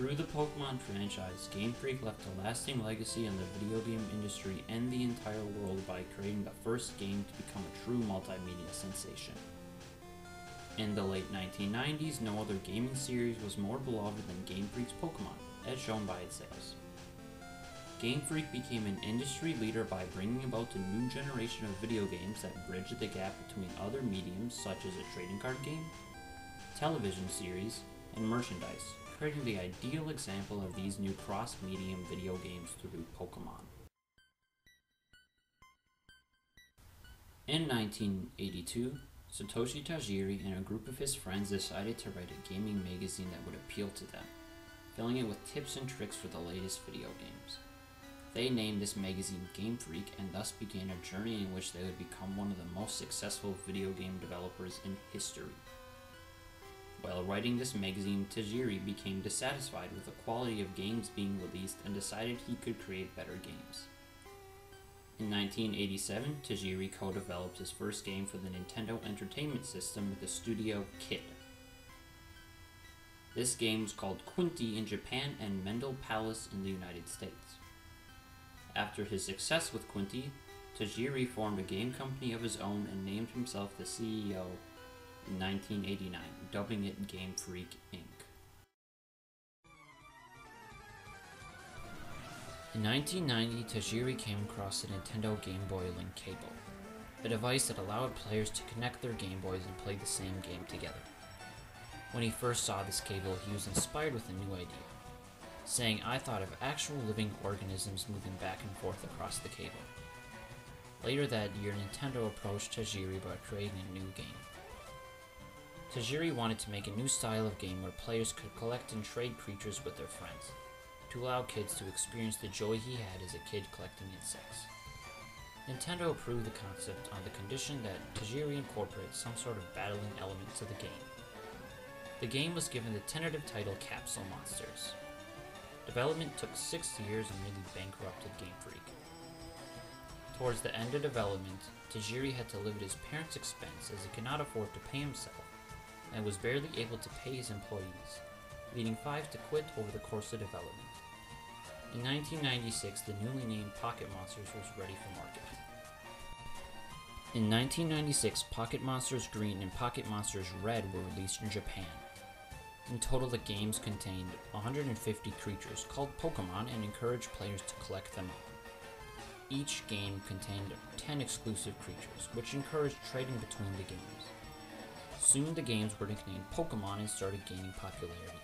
Through the Pokemon franchise, Game Freak left a lasting legacy in the video game industry and the entire world by creating the first game to become a true multimedia sensation. In the late 1990s, no other gaming series was more beloved than Game Freak's Pokemon, as shown by its sales. Game Freak became an industry leader by bringing about a new generation of video games that bridged the gap between other mediums such as a trading card game, television series, and merchandise, creating the ideal example of these new cross-medium video games through Pokemon. In 1982, Satoshi Tajiri and a group of his friends decided to write a gaming magazine that would appeal to them, filling it with tips and tricks for the latest video games. They named this magazine Game Freak and thus began a journey in which they would become one of the most successful video game developers in history. While writing this magazine, Tajiri became dissatisfied with the quality of games being released and decided he could create better games. In 1987, Tajiri co developed his first game for the Nintendo Entertainment System with the studio Kid. This game was called Quinty in Japan and Mendel Palace in the United States. After his success with Quinty, Tajiri formed a game company of his own and named himself the CEO in 1989, dubbing it Game Freak Inc. In 1990, Tajiri came across the Nintendo Game Boy Link cable, a device that allowed players to connect their Game Boys and play the same game together. When he first saw this cable, he was inspired with a new idea, saying, I thought of actual living organisms moving back and forth across the cable. Later that year, Nintendo approached Tajiri by creating a new game. Tajiri wanted to make a new style of game where players could collect and trade creatures with their friends, to allow kids to experience the joy he had as a kid collecting insects. Nintendo approved the concept on the condition that Tajiri incorporate some sort of battling element to the game. The game was given the tentative title Capsule Monsters. Development took six years and nearly bankrupted Game Freak. Towards the end of development, Tajiri had to live at his parents' expense as he could not afford to pay himself and was barely able to pay his employees, leading Five to quit over the course of development. In 1996, the newly named Pocket Monsters was ready for market. In 1996, Pocket Monsters Green and Pocket Monsters Red were released in Japan. In total, the games contained 150 creatures called Pokemon and encouraged players to collect them all. Each game contained 10 exclusive creatures, which encouraged trading between the games. Soon the games were nicknamed Pokemon and started gaining popularity.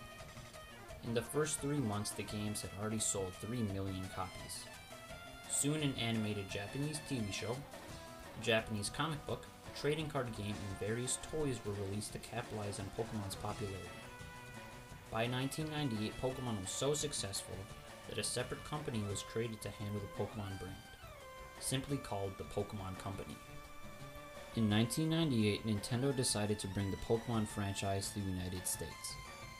In the first three months, the games had already sold 3 million copies. Soon, an animated Japanese TV show, a Japanese comic book, a trading card game, and various toys were released to capitalize on Pokemon's popularity. By 1998, Pokemon was so successful that a separate company was created to handle the Pokemon brand, simply called the Pokemon Company. In 1998, Nintendo decided to bring the Pokemon franchise to the United States,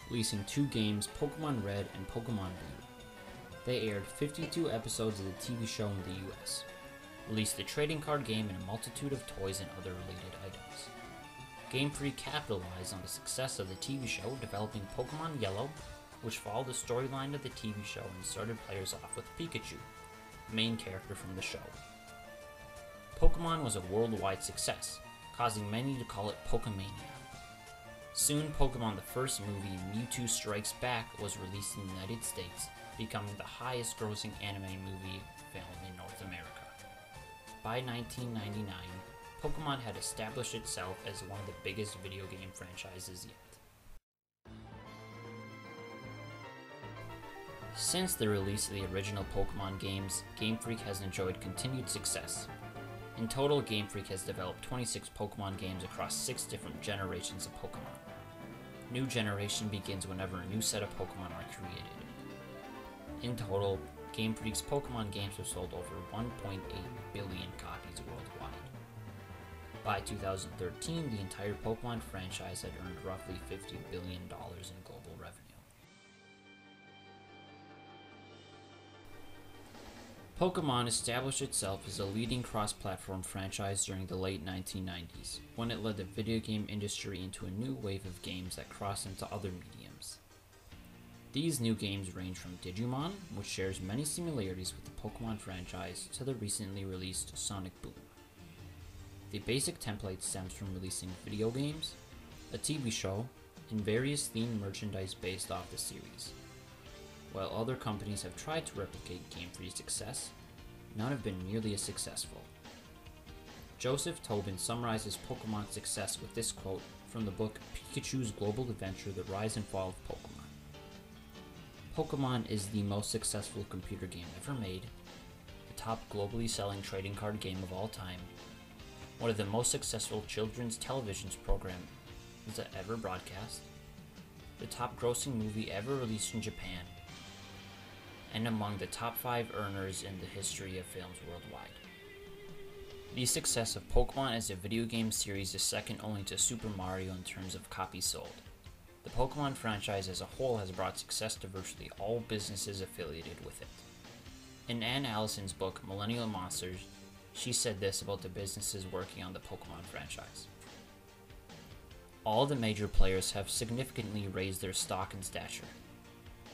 releasing two games, Pokemon Red and Pokemon Blue. They aired 52 episodes of the TV show in the US, released a trading card game and a multitude of toys and other related items. Game Freak capitalized on the success of the TV show, developing Pokemon Yellow, which followed the storyline of the TV show and started players off with Pikachu, the main character from the show. Pokemon was a worldwide success, causing many to call it Pokemania. Soon, Pokemon the first movie, Mewtwo Strikes Back, was released in the United States, becoming the highest grossing anime movie film in North America. By 1999, Pokemon had established itself as one of the biggest video game franchises yet. Since the release of the original Pokemon games, Game Freak has enjoyed continued success. In total, Game Freak has developed 26 Pokemon games across 6 different generations of Pokemon. New generation begins whenever a new set of Pokemon are created. In total, Game Freak's Pokemon games have sold over 1.8 billion copies worldwide. By 2013, the entire Pokemon franchise had earned roughly $50 billion in global Pokemon established itself as a leading cross platform franchise during the late 1990s, when it led the video game industry into a new wave of games that crossed into other mediums. These new games range from Digimon, which shares many similarities with the Pokemon franchise, to the recently released Sonic Boom. The basic template stems from releasing video games, a TV show, and various themed merchandise based off the series. While other companies have tried to replicate Game Freak's success, none have been nearly as successful. Joseph Tobin summarizes Pokemon's success with this quote from the book Pikachu's Global Adventure The Rise and Fall of Pokemon. Pokemon is the most successful computer game ever made, the top globally selling trading card game of all time, one of the most successful children's television programs ever broadcast, the top grossing movie ever released in Japan, and among the top 5 earners in the history of films worldwide. The success of Pokemon as a video game series is second only to Super Mario in terms of copies sold. The Pokemon franchise as a whole has brought success to virtually all businesses affiliated with it. In Anne Allison's book, Millennial Monsters, she said this about the businesses working on the Pokemon franchise. All the major players have significantly raised their stock and stature.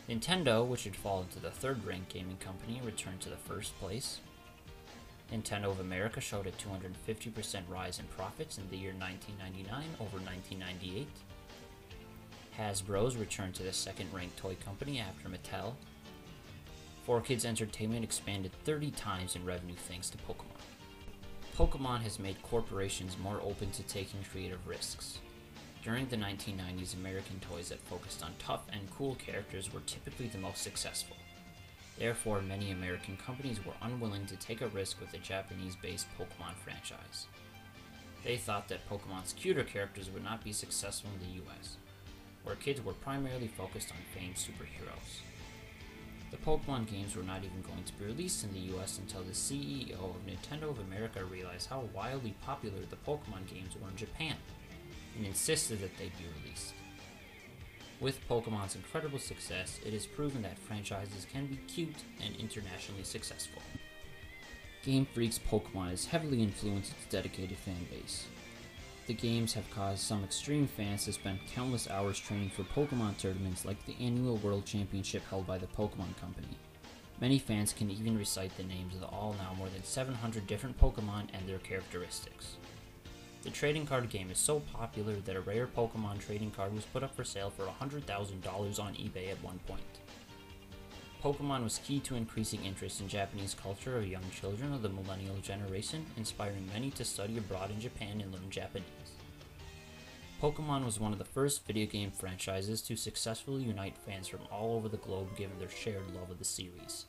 Nintendo, which had fallen to the third ranked gaming company, returned to the first place. Nintendo of America showed a 250% rise in profits in the year 1999 over 1998. Hasbro's returned to the second ranked toy company after Mattel. 4Kids Entertainment expanded 30 times in revenue thanks to Pokemon. Pokemon has made corporations more open to taking creative risks. During the 1990s, American toys that focused on tough and cool characters were typically the most successful. Therefore, many American companies were unwilling to take a risk with a Japanese based Pokemon franchise. They thought that Pokemon's cuter characters would not be successful in the US where kids were primarily focused on famed superheroes. The Pokemon games were not even going to be released in the US until the CEO of Nintendo of America realized how wildly popular the Pokemon games were in Japan and insisted that they be released. With Pokemon's incredible success, it is proven that franchises can be cute and internationally successful. Game Freak's Pokemon has heavily influenced its dedicated fan base, the games have caused some extreme fans to spend countless hours training for Pokemon tournaments like the annual World Championship held by the Pokemon Company. Many fans can even recite the names of the all now more than 700 different Pokemon and their characteristics. The trading card game is so popular that a rare Pokemon trading card was put up for sale for $100,000 on eBay at one point. Pokemon was key to increasing interest in Japanese culture of young children of the millennial generation, inspiring many to study abroad in Japan and learn Japanese. Pokemon was one of the first video game franchises to successfully unite fans from all over the globe given their shared love of the series.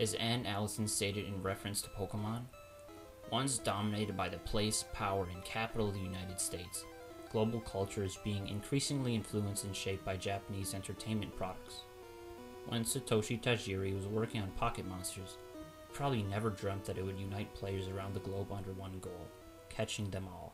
As Anne Allison stated in reference to Pokemon, once dominated by the place, power, and capital of the United States, global culture is being increasingly influenced and shaped by Japanese entertainment products. When Satoshi Tajiri was working on Pocket Monsters, he probably never dreamt that it would unite players around the globe under one goal catching them all.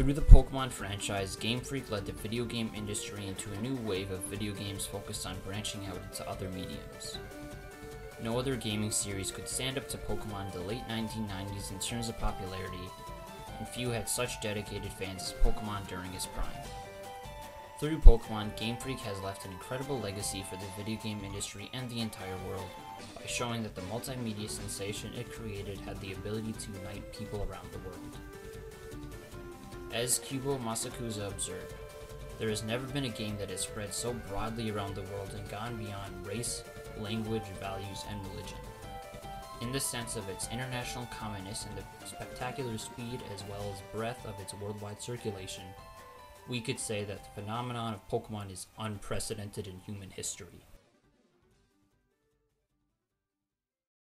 Through the Pokemon franchise, Game Freak led the video game industry into a new wave of video games focused on branching out into other mediums. No other gaming series could stand up to Pokemon in the late 1990s in terms of popularity, and few had such dedicated fans as Pokemon during its prime. Through Pokemon, Game Freak has left an incredible legacy for the video game industry and the entire world by showing that the multimedia sensation it created had the ability to unite people around the world. As Kubo Masakazu observed, there has never been a game that has spread so broadly around the world and gone beyond race, language, values, and religion in the sense of its international commonness and the spectacular speed as well as breadth of its worldwide circulation, we could say that the phenomenon of Pokemon is unprecedented in human history.